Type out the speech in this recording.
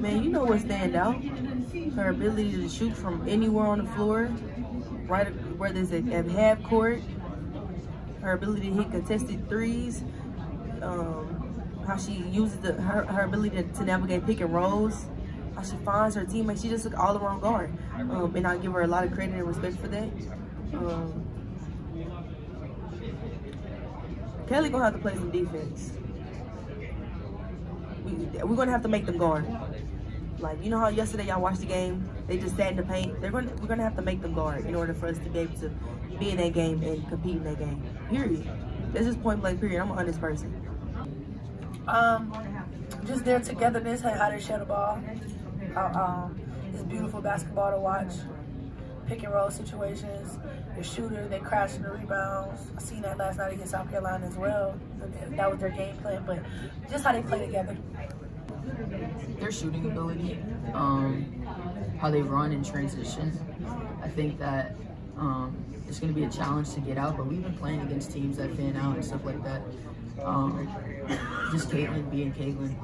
Man, you know what stand out? Her ability to shoot from anywhere on the floor, right whether it's at, at half court. Her ability to hit contested threes. Um, how she uses the, her, her ability to, to, navigate pick and rolls. How she finds her teammates. She just took all around guard. Um, and I give her a lot of credit and respect for that. Um, Kelly gonna have to play some defense. We, we're gonna have to make them guard. Like you know how yesterday y'all watched the game, they just sat in the paint. They're gonna we're gonna have to make them guard in order for us to be able to be in that game and compete in that game. Period. This is point blank. Period. I'm an honest person. Um, just their togetherness, how they share the ball. Uh, um, it's beautiful basketball to watch. Pick and roll situations. The shooter, they crashing the rebounds. I seen that last night against South Carolina as well. That was their game plan, but just how they play together. Their shooting ability, um, how they run in transition. I think that um, it's going to be a challenge to get out, but we've been playing against teams that fan out and stuff like that. Um, just Caitlin being Caitlin.